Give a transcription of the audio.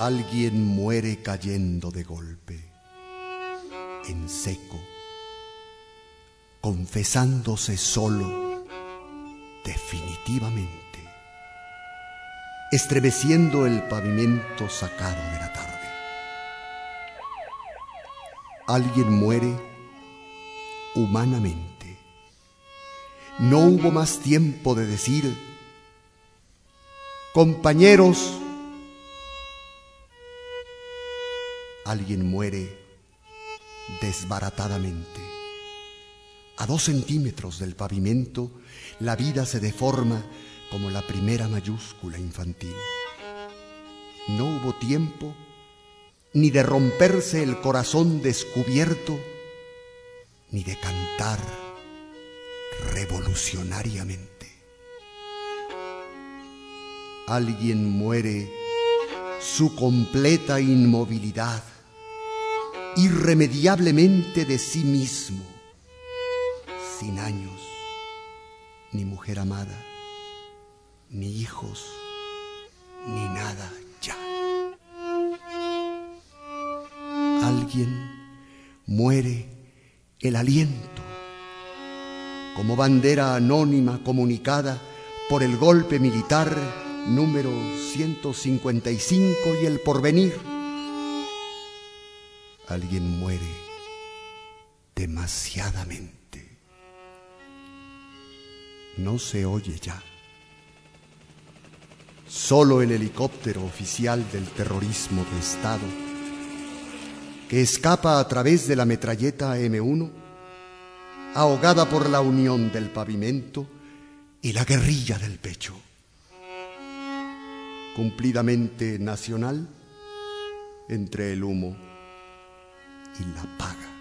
Alguien muere cayendo de golpe, en seco, confesándose solo, definitivamente, estremeciendo el pavimento sacado de la tarde. Alguien muere humanamente. No hubo más tiempo de decir, compañeros, alguien muere desbaratadamente. A dos centímetros del pavimento, la vida se deforma como la primera mayúscula infantil. No hubo tiempo ni de romperse el corazón descubierto, ni de cantar revolucionariamente. Alguien muere su completa inmovilidad, irremediablemente de sí mismo, sin años, ni mujer amada, ni hijos, ni nada ya. Alguien muere el aliento, como bandera anónima comunicada por el golpe militar número 155 y el porvenir. Alguien muere demasiadamente. No se oye ya. Solo el helicóptero oficial del terrorismo de Estado, que escapa a través de la metralleta M1, ahogada por la unión del pavimento y la guerrilla del pecho cumplidamente nacional entre el humo y la paga.